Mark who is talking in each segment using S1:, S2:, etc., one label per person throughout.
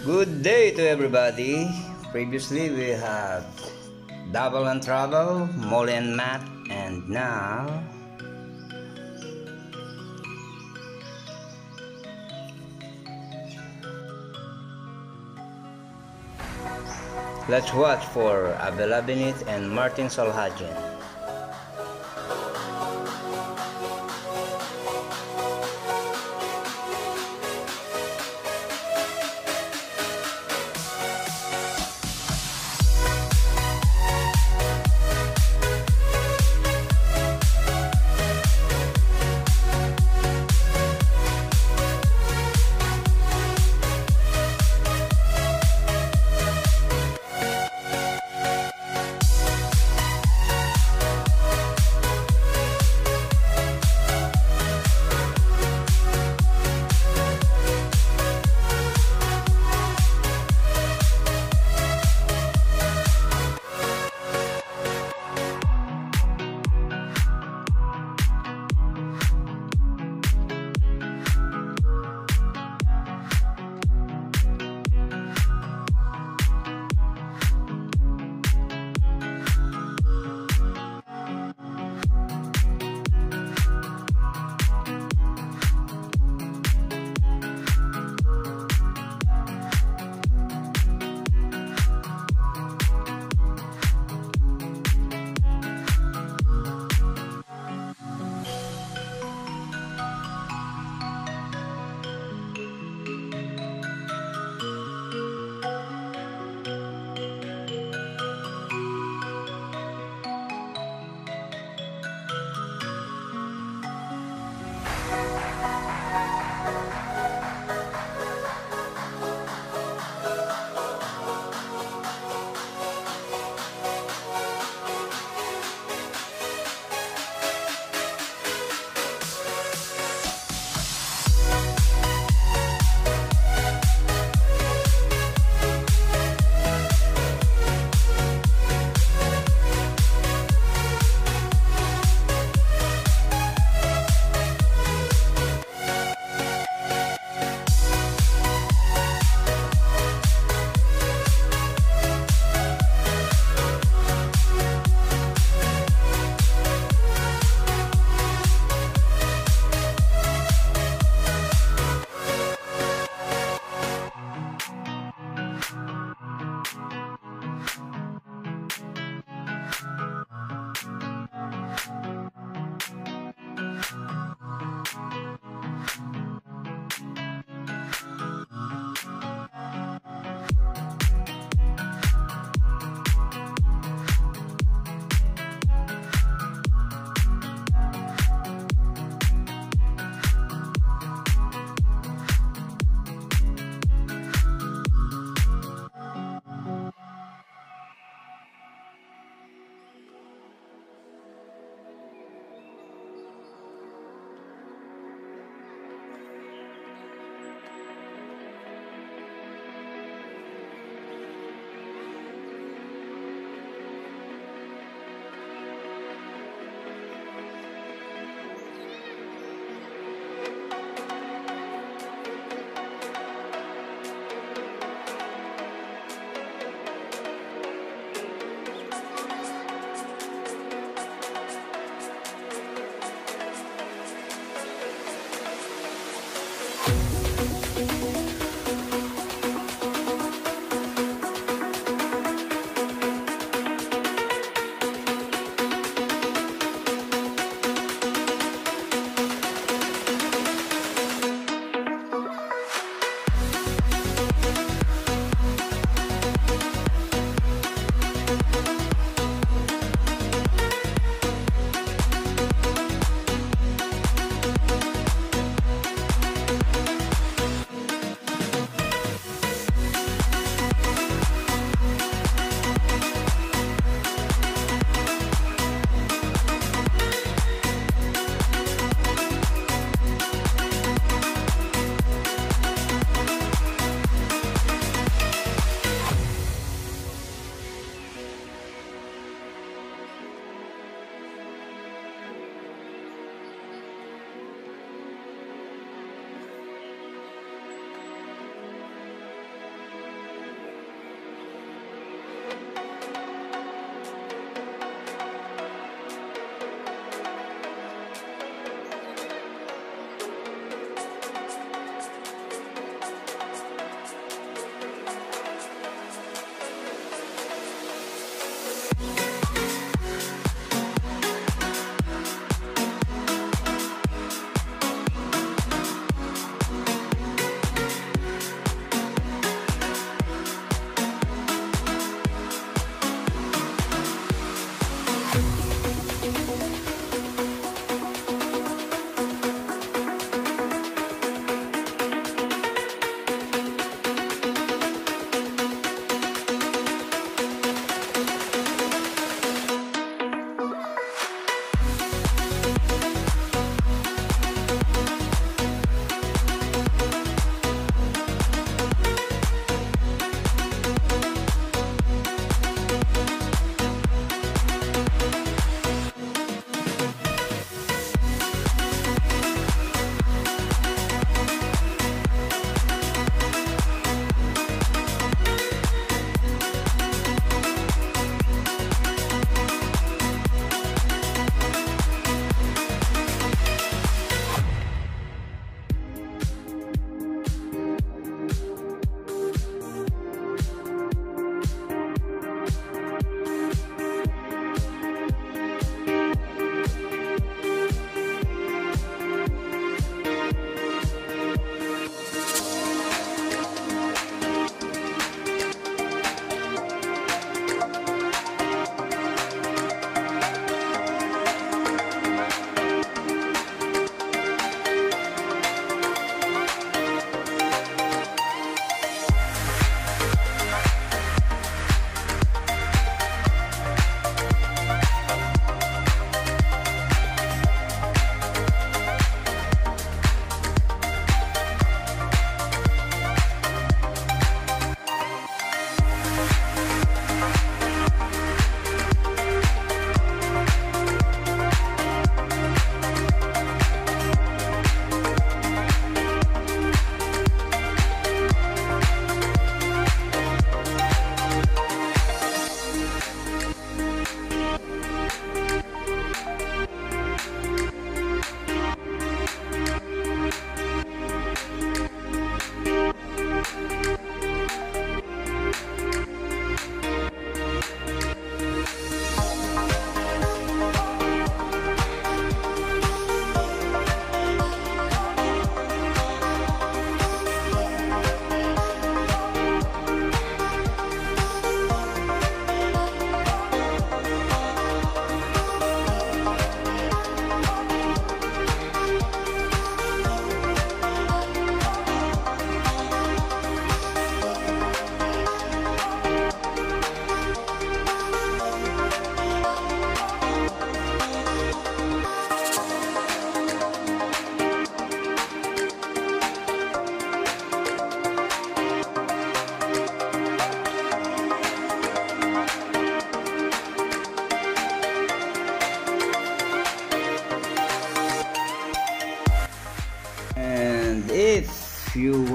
S1: Good day to everybody. Previously we had Double and Trouble, Molly and Matt, and now let's watch for Avelovinit and Martin Solhaugen.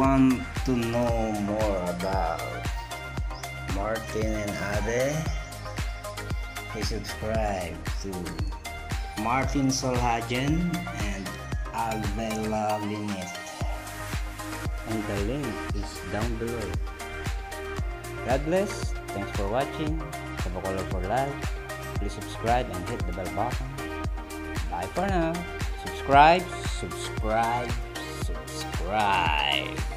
S1: Want to know more about Martin and Ade, please subscribe to Martin Solhaugen and Avelovinit. And the link is down below. God bless. Thanks for watching. Have a colorful life. Please subscribe and hit the bell button. Bye for now. Subscribe, subscribe, subscribe.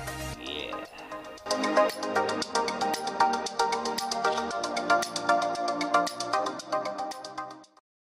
S1: Música